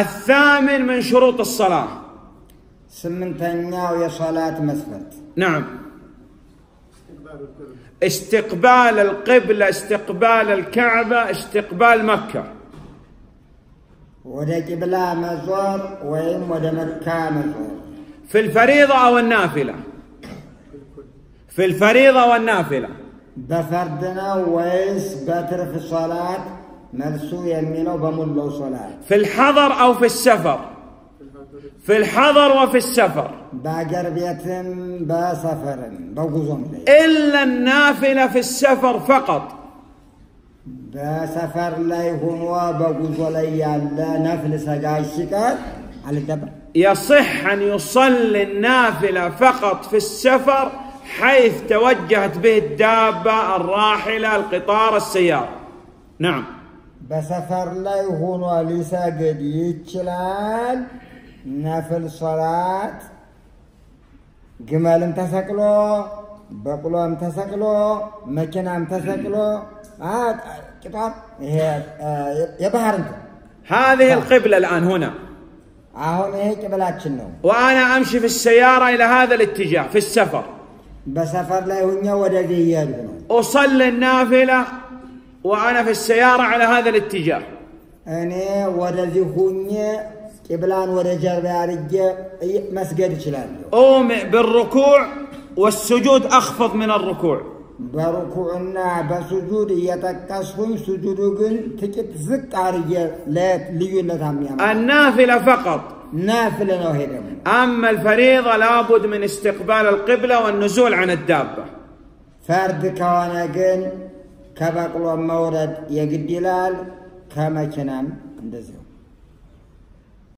الثامن من شروط الصلاة. سمنتنيا ويا صلاة مثبت نعم. استقبال القبلة استقبال الكعبة استقبال مكة. ودا قبلة مزور ويم ودا مكة مزور في الفريضة أو النافلة؟ في الفريضة والنافلة بفردنا ويس بتر في الصلاة መልሱ የሚለው በሙላው ሶላት في الحضر أو في السفر في الحضر وفي السفر በአገር ቤትም በሰፈርም በጉዞም ላይ إلا النافلة في السفر فقط በሰፈር ላይ ሆኖ በጉዞ ላይ ያለ ነፍል ሰጋጅ ሲቀር አልገባም። يصح أن يصلي النافلة فقط في السفر حيث توجهت به الدابة الراحلة القطار السيارة نعم በሰፈር ላይ ሆኖ ሊሰግድ ይችላል። ነፍል ሶላት ግመልም ተሰቅሎ በቅሎም ተሰቅሎ መኪናም ተሰቅሎ አ- ቂጧር ይሄ አ፣ የባህር እንትን هذه القبلة الآن هنا አሁን ይሄ ቂብላችን ነው። وأنا أمشي في السيارة إلى هذا الاتجاه في السفر በሰፈር ላይ ሁኜ ወደዚህ እየሄድኩ ነው። أصلي النافلة وأنا في السيارة على هذا الاتجاه. أنا ورذي هوني قبلان ورجع بارجة مسجد شلال. أومئ بالركوع والسجود أخفض من الركوع. بركوعنا بسجود يتكسفون سجود جن تكت زك عرجة لا ليونة هم النافلة فقط. نافلة نوهيدا أما الفريضة لابد من استقبال القبلة والنزول عن الدابة. فرد كوانا جن ከበቅሎ መውረድ የግድ ይላል። ከመኪናም እንደዚሁ